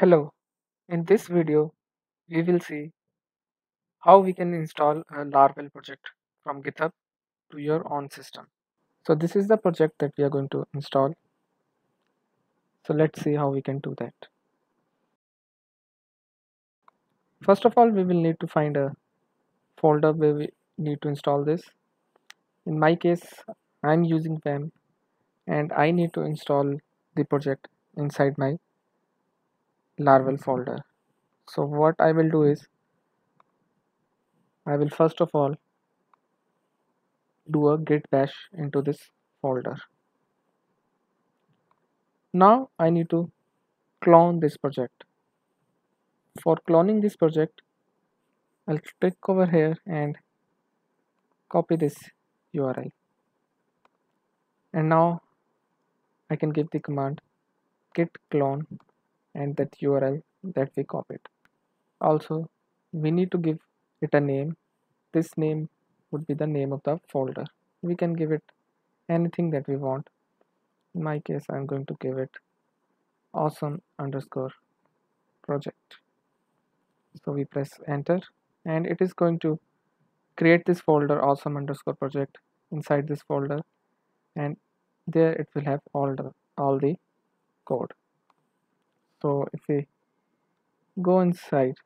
Hello, in this video, we will see how we can install a Laravel project from GitHub to your own system. So this is the project that we are going to install. So let's see how we can do that. First of all, we will need to find a folder where we need to install this. In my case, I'm using Vim and I need to install the project inside my Laravel folder. So what I will do is I will first of all do a git bash into this folder. Now I need to clone this project. For cloning this project, I'll click over here and copy this URL. And now I can give the command git clone and that URL that we copied. Also, we need to give it a name. This name would be the name of the folder. We can give it anything that we want. In my case, I'm going to give it awesome underscore project. So we press enter and it is going to create this folder awesome underscore project inside this folder and there it will have all the all the code so if we go inside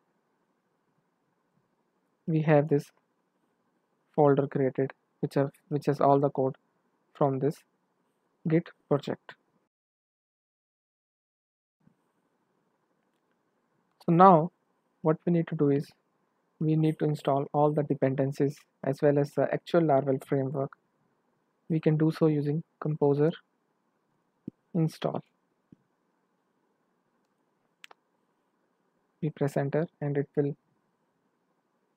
we have this folder created which which has all the code from this git project. So now what we need to do is we need to install all the dependencies as well as the actual Laravel framework. We can do so using composer install we press enter and it will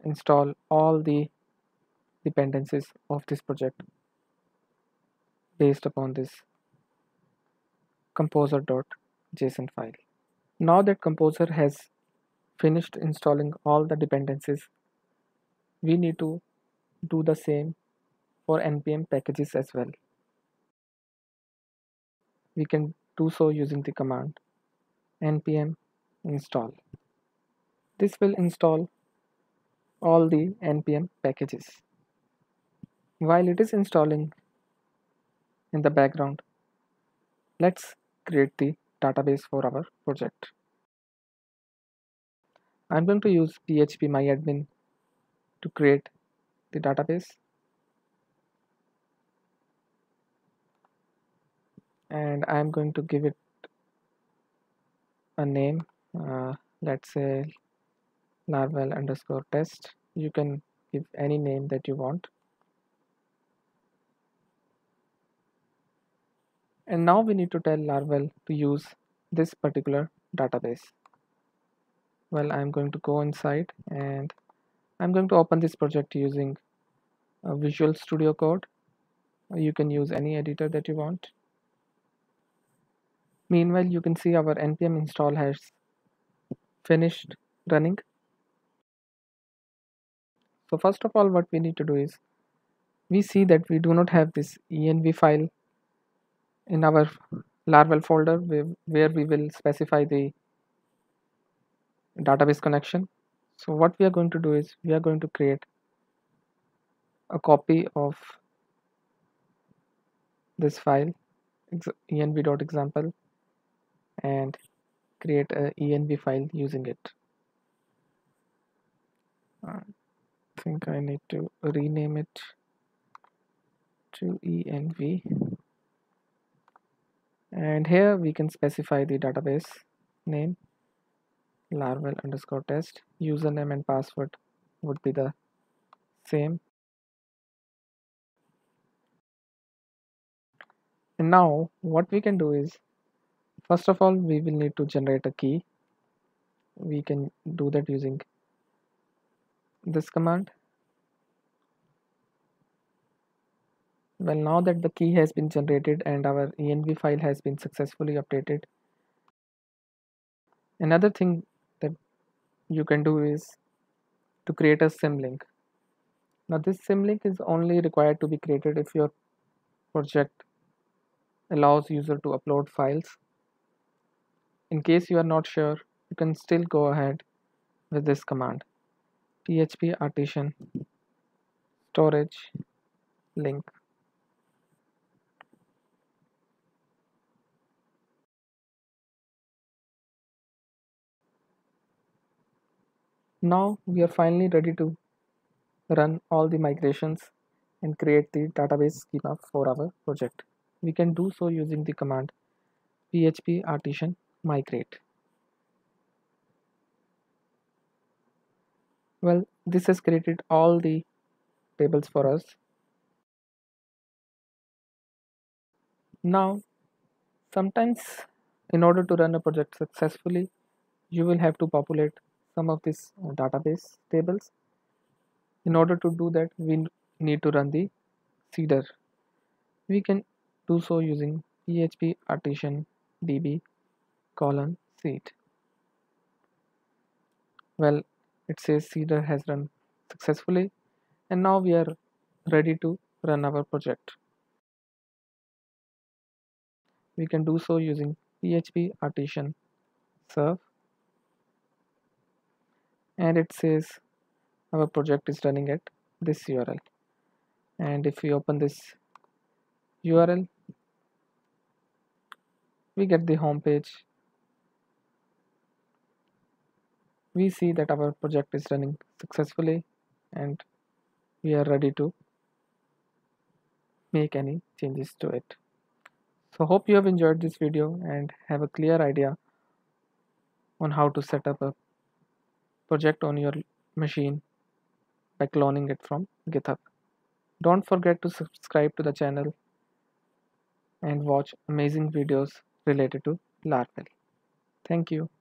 install all the dependencies of this project based upon this composer.json file. Now that composer has finished installing all the dependencies, we need to do the same for npm packages as well. We can do so using the command npm install. This will install all the npm packages. While it is installing in the background, let's create the database for our project. I'm going to use PHP MyAdmin to create the database and I'm going to give it a name uh, let's say laravel underscore test. You can give any name that you want. And now we need to tell laravel to use this particular database. Well I'm going to go inside and I'm going to open this project using Visual Studio Code. You can use any editor that you want. Meanwhile you can see our npm install has finished running so first of all what we need to do is we see that we do not have this env file in our laravel folder where we will specify the database connection. So what we are going to do is we are going to create a copy of this file env.example and create a env file using it think I need to rename it to env and here we can specify the database name. Laravel underscore test. Username and password would be the same. And now what we can do is first of all we will need to generate a key. We can do that using this command? Well now that the key has been generated and our env file has been successfully updated another thing that you can do is to create a symlink now this symlink is only required to be created if your project allows user to upload files. In case you are not sure you can still go ahead with this command php artisan storage link. Now we are finally ready to run all the migrations and create the database schema for our project. We can do so using the command php artisan migrate well this has created all the tables for us. Now sometimes in order to run a project successfully you will have to populate some of these uh, database tables. In order to do that we need to run the seeder. We can do so using php artisan db colon seed. Well it says seeder has run successfully and now we are ready to run our project. We can do so using php artisan serve and it says our project is running at this url and if we open this url we get the home page we see that our project is running successfully and we are ready to make any changes to it so hope you have enjoyed this video and have a clear idea on how to set up a project on your machine by cloning it from github don't forget to subscribe to the channel and watch amazing videos related to Laravel. Thank you.